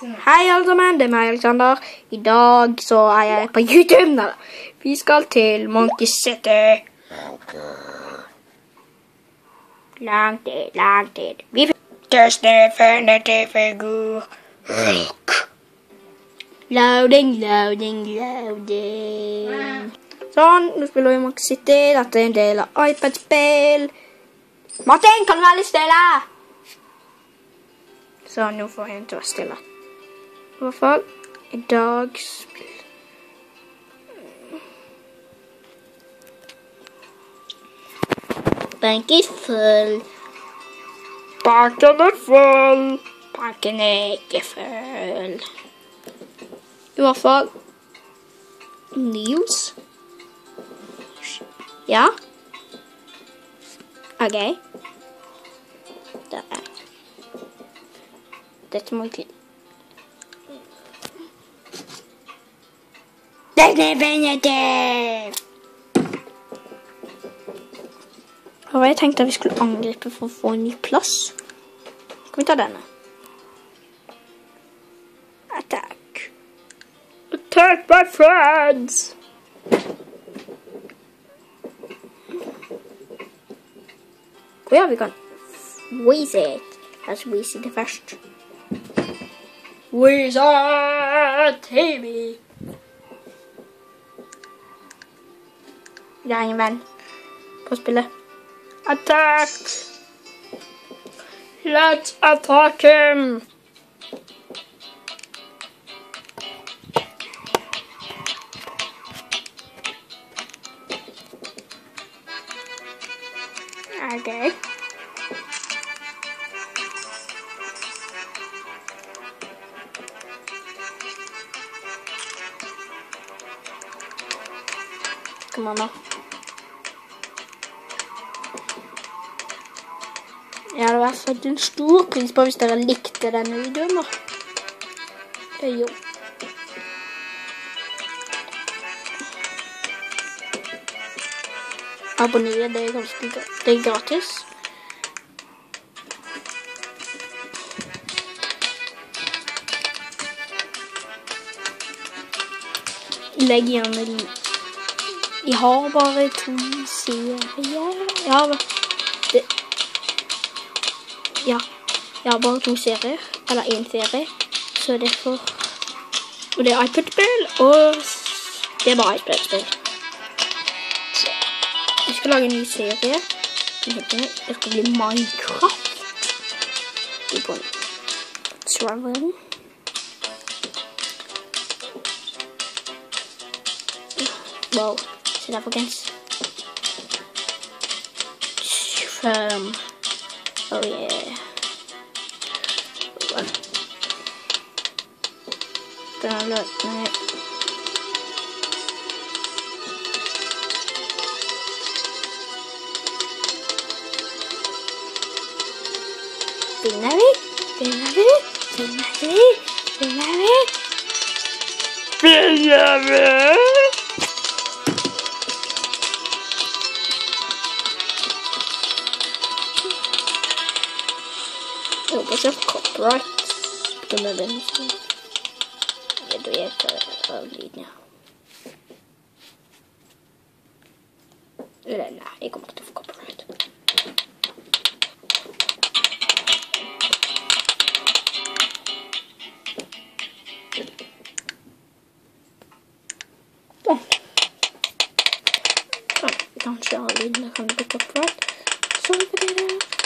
Hei alle sammen, det er meg Alexander. I dag så er jeg på YouTube. Nei, Vi skal til Monkey City. Lang tid, lang tid. Vi definitive figur. Loading, loading, loading. Sånn, nå spiller vi Monkey City. Dette er en del av iPad-spill. Martin, kan du være litt stille? Sånn, nå får jeg til å være stille. What the fuck? A. Bank is full. Parking is full. Parking is full. You fuck? News? Yeah? Okay. That. That's my kid. Jeg Definitive! Og jeg tenkte at vi skulle angripe for å få en ny plass. Skal vi ta denne? Attack. Attack my friends! Å ja, vi kan Wheeze it. Oss wheeze det først. Wheeze TV. Det venn på spillet. Attack! Let's attack him! Okay. Come on now. Jeg hadde i hvert en stor pris på hvis dere likte denne videoen. da. Eh, Jo. Abonner, det er ganske det er gratis. Legg gjerne. Jeg har bare to serier. ja, det, ja, bare to serier, eller én serie, så derfor Og det er iPad-spill, og det er bare iPad-spill. Så jeg skal lage en ny serie. Den heter Det skal bli Minecraft. Vi på serveren. Wow, se der, folkens. Um, Oh yeah. Gonna look at it. Binary, binary, binary, binary, binary. się was w copyright. Będę dit is dojeżdżę do linia. Lena, Ik mogę w copyright. Dan zal ik nog een beetje op wat. Zo, bedankt.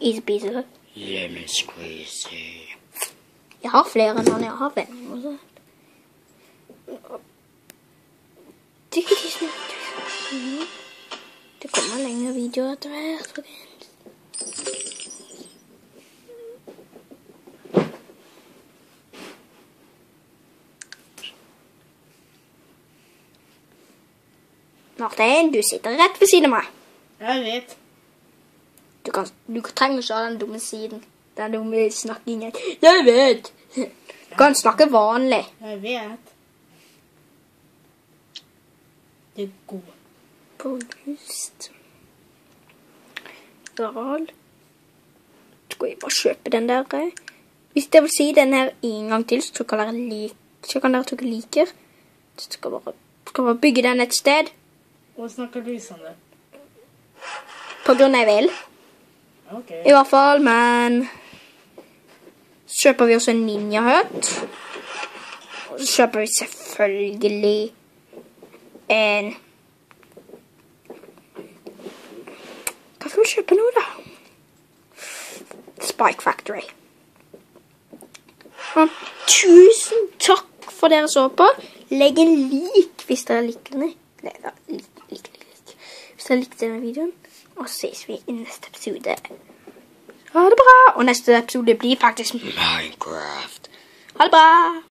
Is besser. Lemon squeezy. Jag Je haalt än dan jag har vänner. Tycker det is snyggt. Mm. Det kommer längre videor att det här. Martijn, du zit er zien voor cinema. Ja, weet. Du, kan, du trenger ikke ha den dumme siden. Den dumme snakkingen. Jeg vet! Du kan snakke vanlig. Jeg vet. Det går. lyst. Ral. skal vi bare kjøpe den der. eh. Hvis det vil si den her en gang til, så kan dere, like, så kan dere trykke liker. Så skal bare, skal bare bygge den et sted, Hva snakker du sånn på grunn av jeg vil. Ok. I hvert fall, men så kjøper vi også en ninja-hut. Og så kjøper vi selvfølgelig en Hva skal vi kjøpe nå, da? Spike Factory. Og tusen takk for dere så på. Legg en lik hvis dere liker den. Nei, da, lik, lik, lik. Hvis dere likte denne videoen. Og så ses vi i neste episode. Ha det bra. Og neste episode blir faktisk Minecraft. Ha det bra.